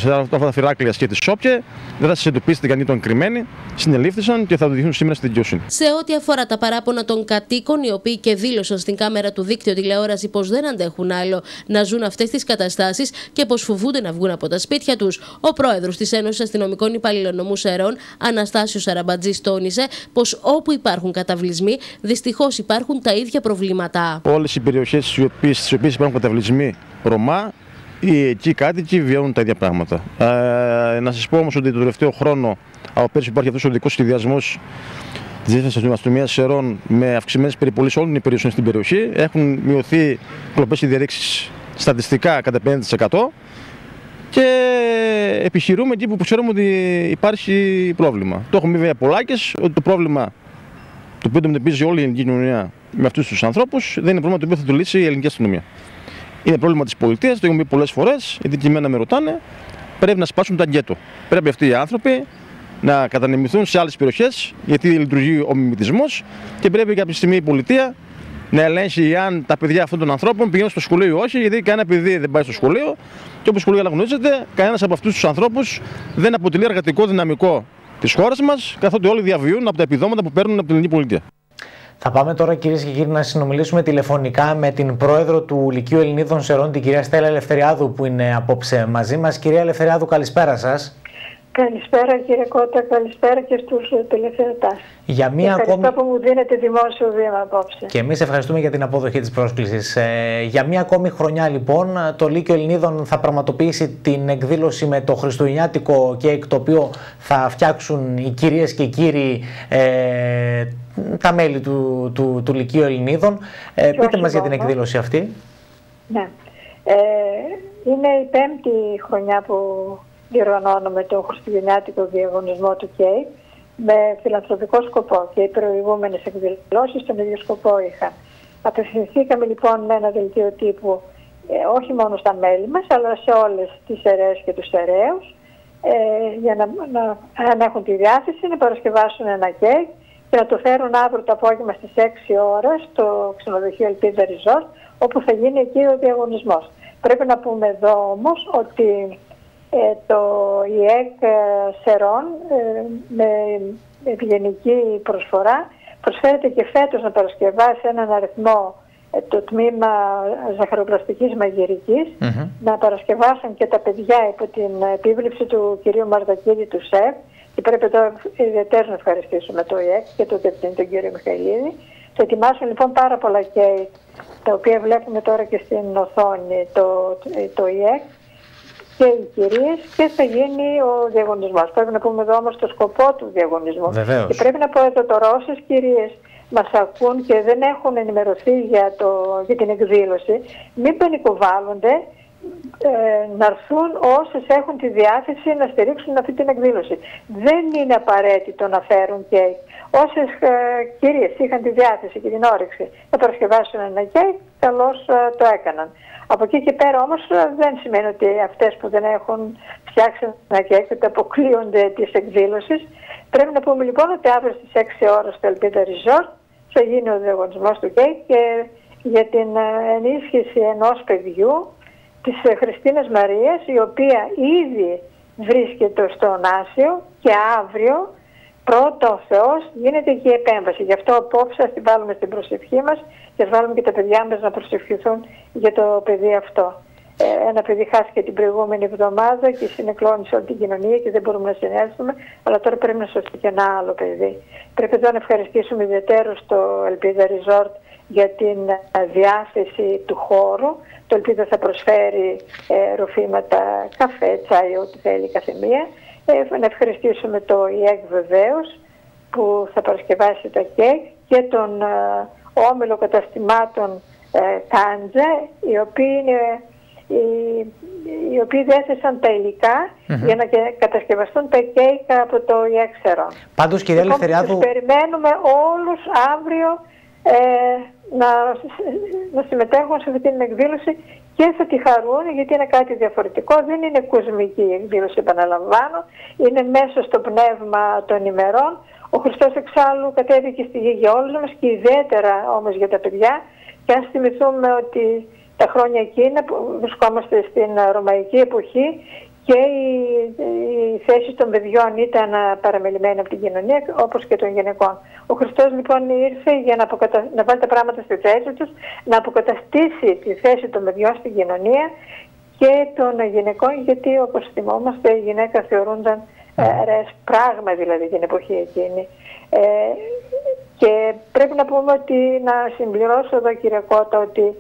Φυράκλεια και της Σόπια. Δεν θα σας εντοπίστηκαν ή τον κρυμμένοι. Συνελήφθησαν και θα οδηγηθούν σήμερα στην δικαιοσύνη. Σε ό,τι αφορά τα παράπονα των κατοίκων, οι οποίοι και δήλωσαν στην κάμερα του δίκτυου τηλεόραση πως δεν αντέχουν άλλο να ζουν αυτές τις καταστάσεις και πως φοβούνται να βγουν από τα σπίτια τους, ο πρόεδρος της Ένωσης Αστυνομικών Υπαλλήλων Νομού Σερών, Αναστάσιος Αραμπατζής, τόνισε πως όπου υπάρχουν καταβλισμοί, δυστυχώς υπάρχουν τα ίδια προβλήματα. Όλες οι περιοχές στις οποίες υπάρχουν καταβλισμοί Ρωμά οι εκεί κάτοικοι βιώνουν τα ίδια πράγματα. Ε, να σας πω όμως ότι το τελευταίο χρόνο, από πέρσι υπάρχει αυτός ο δικός σχεδιασμός της Διεύθυνση Αστυνομίας Σερών με αυξημένες περιπολίες όλων των περιοχών στην περιοχή. Έχουν μειωθεί κλοπές και διαρρήξει στατιστικά κατά 50% και επιχειρούμε εκεί που ξέρουμε ότι υπάρχει πρόβλημα. Το έχουμε βέβαια πολλάκες ότι το πρόβλημα το οποίο αντιμετωπίζει όλη η ελληνική κοινωνία με αυτούς τους ανθρώπους δεν είναι πρόβλημα το οποίο θα το λύσει η ελληνική αστυνομία. Είναι πρόβλημα της πολιτείας, το έχουμε πει πολλές φορές, γιατί και εμένα με ρωτάνε. Πρέπει να σπάσουν τα γκέτο. Πρέπει αυτοί οι άνθρωποι να κατανεμηθούν σε άλλες περιοχές, γιατί λειτουργεί ο μιμητισμός και πρέπει κάποια στιγμή η πολιτεία να ελέγξει αν τα παιδιά αυτών των ανθρώπων πηγαίνουν στο σχολείο ή όχι, γιατί κανένα παιδί δεν πάει στο σχολείο και όπως πολύ αναγνωρίζετε, κανένας από αυτούς τους ανθρώπους δεν αποτελεί εργατικό δυναμικό της χώρας μας, καθότι όλοι διαβιούν από τα επιδόματα που παίρνουν από την ελληνική πολιτεία. Θα πάμε τώρα κυρίες και κύριοι να συνομιλήσουμε τηλεφωνικά με την πρόεδρο του Λυκείου Ελληνίδων Σερών, την κυρία Στέλλα Ελευθεριάδου που είναι απόψε μαζί μας. Κυρία Ελευθεριάδου καλησπέρα σας. Καλησπέρα κύριε Κώτα, καλησπέρα και στους τηλεθεατάς. Για μία Ευχαριστώ ακόμη... που μου δίνετε δημόσιο βήμα απόψε. Και εμείς ευχαριστούμε για την αποδοχή της πρόσκλησης. Ε, για μία ακόμη χρονιά λοιπόν το Λύκειο Ελληνίδων θα πραγματοποιήσει την εκδήλωση με το χριστουγεννιάτικο κέικ το οποίο θα φτιάξουν οι κυρίες και οι κύριοι ε, τα μέλη του, του, του Λυκείου Ελληνίδων. Ε, πείτε μας για την εκδήλωση αυτή. Ναι. Ε, είναι η πέμπτη χρονιά που διοργανώνουμε το χριστουγεννιάτικο διαγωνισμό του ΚΕΙ με φιλανθρωπικό σκοπό και οι προηγούμενες εκδηλώσεις τον ίδιο σκοπό είχαν. Απευθυνθήκαμε λοιπόν με ένα δελτίο τύπου ε, όχι μόνο στα μέλη μας αλλά σε όλες τις αιρέες και τους αιρέους ε, για να, να, αν έχουν τη διάθεση να παρασκευάσουν ένα κέικ και να το φέρουν αύριο το απόγευμα στις 6 ώρες στο ξενοδοχείο Ελπίδα Resort όπου θα γίνει εκεί ο διαγωνισμός. Πρέπει να πούμε εδώ όμως ότι ε, το ΙΕΚ ε, Σερών ε, με ευγενική προσφορά προσφέρεται και φέτος να παρασκευάσει έναν αριθμό ε, το τμήμα ζαχαροπλαστικής μαγειρικής να παρασκευάσουν και τα παιδιά υπό την επίβλεψη του κυρίου Μαρδακίδη του ΣΕΒ και πρέπει τώρα ιδιαίτερα να ευχαριστήσουμε το ΙΕΚ και το διευθυντή τον κύριο Μιχαηλίδη. Θα ετοιμάσουν λοιπόν πάρα πολλά κέικ τα οποία βλέπουμε τώρα και στην οθόνη το, το ΙΕΚ και οι κυρίες και θα γίνει ο διαγωνισμός. Πρέπει να πούμε εδώ όμως το σκοπό του διαγωνισμού. Βεβαίως. Και πρέπει να πω εδώ τώρα όσες κυρίες μας ακούν και δεν έχουν ενημερωθεί για, το, για την εκδήλωση, μην πανικοβάλλονται ε, να έρθουν όσες έχουν τη διάθεση να στηρίξουν αυτή την εκδήλωση. Δεν είναι απαραίτητο να φέρουν κέικ. Όσες ε, κυρίες είχαν τη διάθεση και την όρεξη να παρασκευάσουν ένα κέικ, καλώς ε, το έκαναν. Από εκεί και πέρα όμως ε, δεν σημαίνει ότι αυτές που δεν έχουν φτιάξει ένα κέικ ότι αποκλείονται της εκδήλωσης. Πρέπει να πούμε λοιπόν ότι αύριο στις 6 ώρες στο Ελπίδα Resort θα γίνει ο διαγωνισμός του κέικ και για την ε, ενίσχυση ενός παιδιού της ε, Χριστίνας Μαρίας η οποία ήδη βρίσκεται στον Άσιο και αύριο πρώτο Θεός γίνεται και η επέμβαση. Γι' αυτό απόψε ας την βάλουμε στην προσευχή μας και ας βάλουμε και τα παιδιά μας να προσευχηθούν για το παιδί αυτό. Ε, ένα παιδί χάθηκε την προηγούμενη εβδομάδα και συνεκλώνησε όλη την κοινωνία και δεν μπορούμε να συνέλθουμε, αλλά τώρα πρέπει να σωθεί και ένα άλλο παιδί. Πρέπει εδώ να ευχαριστήσουμε ιδιαίτερο στο Ελπίδα Resort για την ε, διάθεση του χώρου. Το Ελπίδα θα προσφέρει ε, ροφήματα, καφέ, τσάι, ό,τι θέλει κάθε μία. Ε, να ευχαριστήσουμε το ΙΕΚ βεβαίως που θα παρασκευάσει τα κέικ και τον ε, όμιλο καταστημάτων ε, Κάντζε, οι οποίοι είναι οι, οι οποίοι διέθεσαν τα υλικα για να κατασκευαστούν τα κέικ από το ΙΕΞΕΡΟ. Πάντως κυρία λοιπόν, Ελευθεριάδου... περιμένουμε όλους αύριο ε, να, να συμμετέχουν σε αυτή την εκδήλωση και θα τη χαρούν γιατί είναι κάτι διαφορετικό. Δεν είναι κοσμική η εκδήλωση, επαναλαμβάνω. Είναι μέσα στο πνεύμα των ημερών. Ο Χριστός εξάλλου κατέβηκε στη γη για όλους μας και ιδιαίτερα όμως για τα παιδιά. Και αν θυμηθούμε ότι τα χρόνια εκείνα που βρισκόμαστε στην ρωμαϊκή εποχή και η, η θέση των παιδιών ήταν παραμελημένη από την κοινωνία όπως και των γυναικών. Ο Χριστός λοιπόν ήρθε για να, αποκατα... να βάλει τα πράγματα στη θέση τους, να αποκαταστήσει τη θέση των παιδιών στην κοινωνία και των γυναικών γιατί όπως θυμόμαστε η γυναίκα θεωρούνταν ε, ρες πράγμα δηλαδή την εποχή εκείνη. Ε, και πρέπει να πούμε ότι να συμπληρώσω εδώ κύριε Κώτα ότι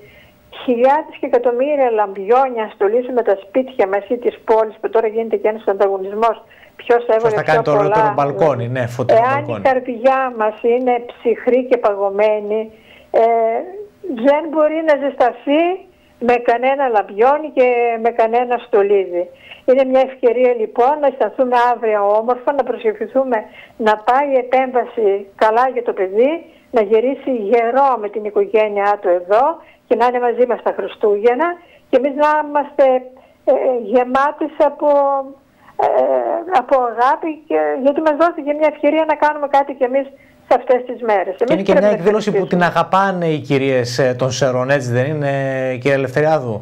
χιλιάδες και εκατομμύρια λαμπιόνια στολίσουμε τα σπίτια μας ή τις πόλεις που τώρα γίνεται και ένας ανταγωνισμός ποιος έβαλε Θα κάνει το ωραιότερο μπαλκόνι, ναι, φωτεινό Εάν μπαλκόνι. η καρδιά μας είναι ψυχρή και παγωμένη ε, δεν μπορεί να ζεσταθεί με κανένα λαμπιόνι και με κανένα στολίδι. Είναι μια ευκαιρία λοιπόν να αισθανθούμε αύριο όμορφα, να προσευχηθούμε να πάει η επέμβαση καλά για το παιδί, να γυρίσει γερό με την οικογένειά του εδώ και να είναι μαζί μας τα Χριστούγεννα και εμείς να είμαστε ε, γεμάτες από, ε, από αγάπη και, γιατί μας δόθηκε μια ευκαιρία να κάνουμε κάτι κι εμείς σε αυτές τις μέρες. Και είναι και μια εκδήλωση που την αγαπάνε οι κυρίες ε, των Σερών, έτσι δεν είναι κύριε Ελευθεριάδου.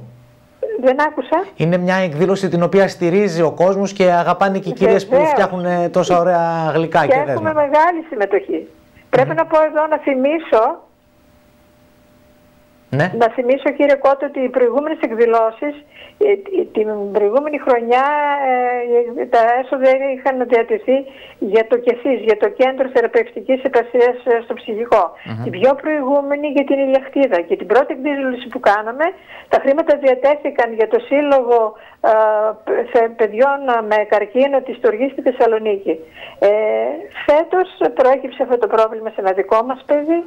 Δεν άκουσα. Είναι μια εκδήλωση την οποία στηρίζει ο κόσμος και αγαπάνε και οι κυρίες που Βεβαίως. φτιάχνουν ε, τόσα ωραία γλυκά και, και έχουμε δέσμα. μεγάλη συμμετοχή. Πρέπει να πω εδώ να θυμίσω Ναι. Να θυμίσω κύριε Κότο ότι οι προηγούμενες εκδηλώσεις, ε, ε, την προηγούμενη χρονιά ε, τα έσοδα είχαν διατεθεί για το ΚΕΘΙΣ, για το Κέντρο Θεραπευτικής Επασίας ε, στο ψυχικο Την πιο προηγούμενη για την ηλιακτίδα και την πρώτη εκδήλωση που κάναμε, τα χρήματα διατέθηκαν για το Σύλλογο ε, παι- Παιδιών με Καρκίνο της Τοργής στη Θεσσαλονίκη. Ε, φέτος προέκυψε αυτό το πρόβλημα σε ένα δικό μας παιδί.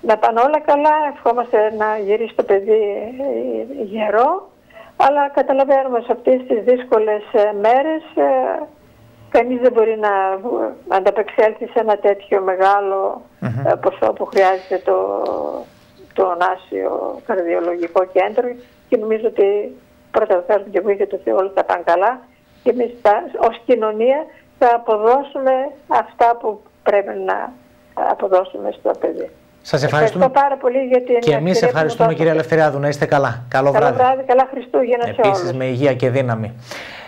Να πάνε όλα καλά, ευχόμαστε να γυρίσει το παιδί ε, γερό, αλλά καταλαβαίνουμε σε αυτές τις δύσκολες ε, μέρες ε, κανείς δεν μπορεί να ε, ανταπεξέλθει σε ένα τέτοιο μεγάλο ε, ποσό που χρειάζεται το, το Νάσιο Καρδιολογικό Κέντρο. Και νομίζω ότι πρώτα θα έρθουν και βοήθεια του Θεού όλα θα πάνε καλά. Και εμείς θα, ως κοινωνία θα αποδώσουμε αυτά που πρέπει να αποδώσουμε στο παιδί. Σας ευχαριστούμε. πάρα πολύ για την Και εμείς ευκαιρία που μου ευχαριστούμε δώσατε. κύριε Ελευθεριάδου. Να είστε καλά. Καλό Καλό βράδυ. βράδυ, καλά Χριστούγεννα σε Επίσης όλους. με υγεία και δύναμη.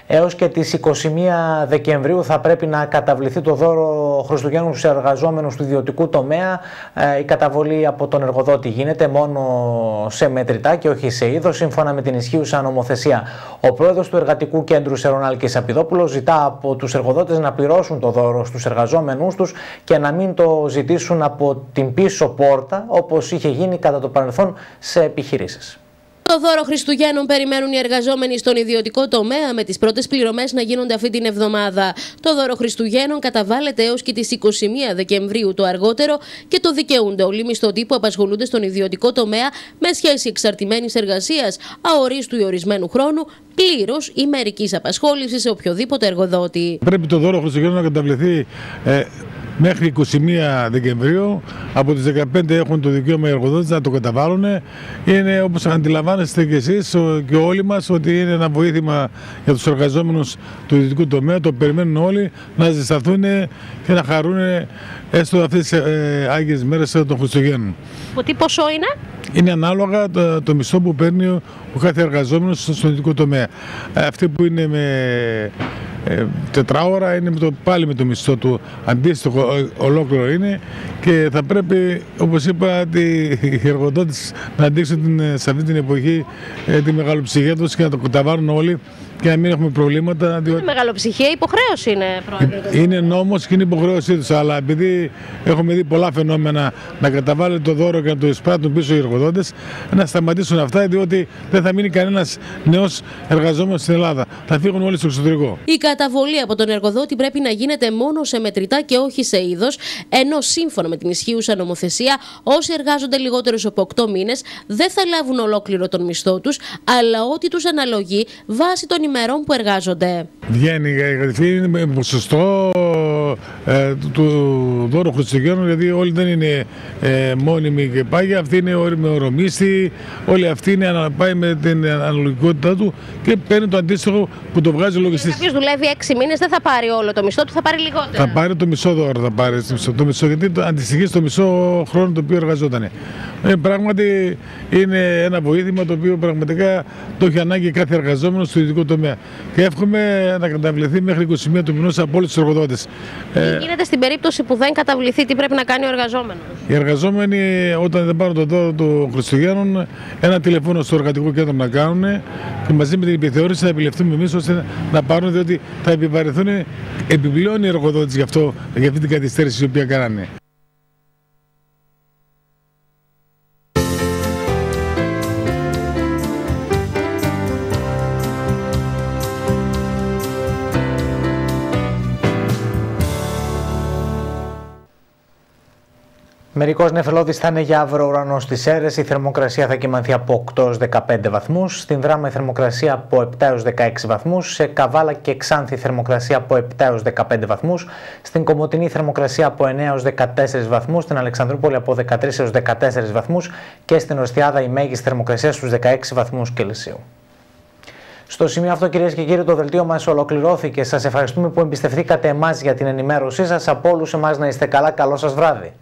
Έως και τις 21 Δεκεμβρίου θα πρέπει να καταβληθεί το δώρο Χριστουγέννου στους εργαζόμενους του ιδιωτικού τομέα. Ε, η καταβολή από τον εργοδότη γίνεται μόνο σε μετρητά και όχι σε είδος, σύμφωνα με την ισχύουσα νομοθεσία. Ο πρόεδρος του Εργατικού Κέντρου Σερονάλκης Απιδόπουλος ζητά από τους εργοδότες να πληρώσουν το δώρο στους εργαζόμενους τους και να μην το ζητήσουν από την πίσω πόρτα, όπως είχε γίνει κατά το παρελθόν σε επιχειρήσεις. Το δώρο Χριστουγέννων περιμένουν οι εργαζόμενοι στον ιδιωτικό τομέα με τις πρώτες πληρωμές να γίνονται αυτή την εβδομάδα. Το δώρο Χριστουγέννων καταβάλλεται έως και τις 21 Δεκεμβρίου το αργότερο και το δικαιούνται όλοι οι μισθωτοί που απασχολούνται στον ιδιωτικό τομέα με σχέση εξαρτημένης εργασίας, αορίστου ή ορισμένου χρόνου, πλήρως ή μερικής απασχόλησης σε οποιοδήποτε εργοδότη. Πρέπει το δώρο Χριστουγέννων να καταβληθεί ε, μέχρι 21 Δεκεμβρίου. Από τις 15 έχουν το δικαίωμα οι εργοδότες να το καταβάλουν. Είναι όπως αντιλαμβάνεστε και εσείς ο- και όλοι μας ότι είναι ένα βοήθημα για τους εργαζόμενους του ιδιωτικού τομέα. Το περιμένουν όλοι να ζεσταθούν και να χαρούν έστω αυτές τις ε, Άγιες μέρες των Χριστουγέννων. Από τι ποσό είναι; Είναι ανάλογα το, το μισθό που παίρνει ο, ο κάθε εργαζόμενος στον ιδιωτικό τομέα. Ε, Αυτοί που είναι με ε, τετράωρα είναι με το, πάλι με το μισθό του αντίστοιχο ε, ολόκληρο είναι και θα πρέπει όπως είπα τη, οι εργοδότες να αντίξουν την, ε, σε αυτή την εποχή ε, τη μεγαλοψυχία τους και να το καταβάλουν όλοι και να μην έχουμε προβλήματα. Διότι... Είναι μεγαλοψυχία, υποχρέωση είναι πρόεδρε. Είναι νόμος και είναι υποχρέωσή τους. Αλλά επειδή έχουμε δει πολλά φαινόμενα να καταβάλει το δώρο και να το εισπράττουν πίσω οι εργοδότες, να σταματήσουν αυτά, διότι δεν θα μείνει κανένας νέος εργαζόμενος στην Ελλάδα. Θα φύγουν όλοι στο εξωτερικό. Η καταβολή από τον εργοδότη πρέπει να γίνεται μόνο σε μετρητά και όχι σε είδος, ενώ σύμφωνα με την ισχύουσα νομοθεσία, όσοι εργάζονται λιγότερους από 8 μήνες δεν θα λάβουν ολόκληρο τον μισθό τους, αλλά ό,τι τους αναλογεί βάσει των ημερών που εργάζονται. Βγαίνει η γραφή είναι με ποσοστό ε, του δώρου Χριστουγέννων, γιατί όλοι δεν είναι ε, μόνιμοι και πάγια. Αυτή είναι με ορομίστη, όλοι αυτοί είναι ανα- πάει με την αναλογικότητά του και παίρνει το αντίστοιχο που το βγάζει ο λογιστής. Κάποιος δουλεύει 6 μήνες δεν θα πάρει όλο το μισθό του, θα πάρει λιγότερο. Θα πάρει το μισό δώρο, θα πάρει το μισό, το μισό γιατί το αντιστοιχείς στο μισό χρόνο το οποίο εργαζόταν. Ε, πράγματι είναι ένα βοήθημα το οποίο πραγματικά το έχει ανάγκη κάθε εργαζόμενος στο ιδιωτικό τομέα. Και εύχομαι να καταβληθεί μέχρι 21 του μηνός από όλους τους εργοδότες. Τι γίνεται στην περίπτωση που δεν καταβληθεί, τι πρέπει να κάνει ο εργαζόμενος; Οι εργαζόμενοι όταν δεν πάρουν το δώρο των Χριστουγέννων, ένα τηλεφώνο στο εργατικό κέντρο να κάνουν και μαζί με την επιθεώρηση θα επιλεφθούμε εμείς ώστε να πάρουν, διότι θα επιβαρυνθούν επιπλέον οι εργοδότες για, αυτό, για αυτή την καθυστέρηση η οποία κάνανε. Μερικός νεφελώδη θα είναι για αύριο ουρανός στι αίρε. Η θερμοκρασία θα κοιμανθεί από 8 έως 15 βαθμούς. Στην Δράμα η θερμοκρασία από 7 έως 16 βαθμούς. Σε Καβάλα και Ξάνθη η θερμοκρασία από 7 έως 15 βαθμούς. Στην Κομωτινή η θερμοκρασία από 9 έως 14 βαθμούς. Στην Αλεξανδρούπολη από 13 έως 14 βαθμούς. Και στην Οστιάδα η μέγιστη θερμοκρασία στους 16 βαθμούς Κελσίου. Στο σημείο αυτό, κυρίες και κύριοι, το δελτίο μας ολοκληρώθηκε. Σας ευχαριστούμε που εμπιστευτήκατε εμάς για την ενημέρωσή σας. Από όλους εμάς να είστε καλά. Καλό σας βράδυ.